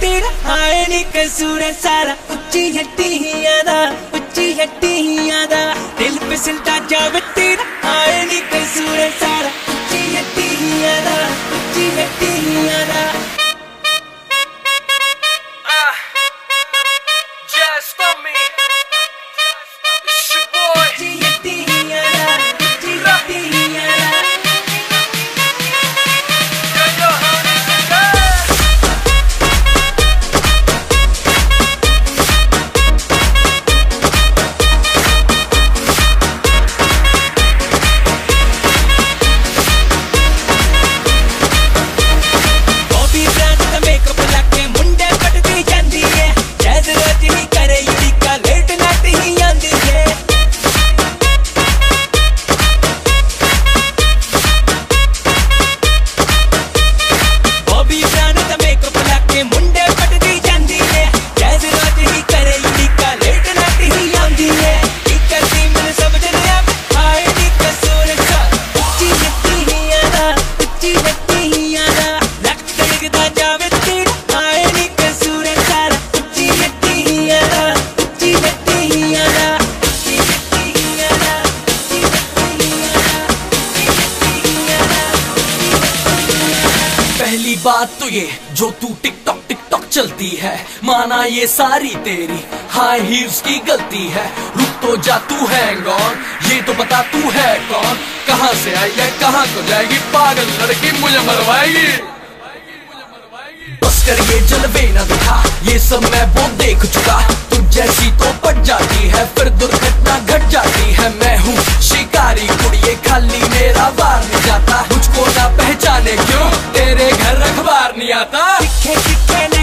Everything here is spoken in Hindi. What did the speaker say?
ਤੇਰਾ ਹਾਏ ਉੱਚੀ ਹੱਟੀਆਂ ਦਾ ਉੱਚੀ ਹੱਟੀਆਂ ਦਾ। ਦਿਲ ਪਿਸਲਦਾ ਜਾਵੇ ਤੇਰਾ बात तो ये, जो तू टिकटॉक टिकटॉक चलती है। माना ये सारी तेरी हाई हील्स की गलती है। रुक तो जा, तू है गौर ये तो बता, तू है कौन? कहाँ से आई है, कहाँ को जाएगी? पागल लड़की मुझे मरवाएगी। बस कर ये जलवे न दिखा। ये सब मैं वो देख चुका। तू जैसी तो पट जाती है, फिर दुर्घटना घट जाती है। आता दिखे दिखे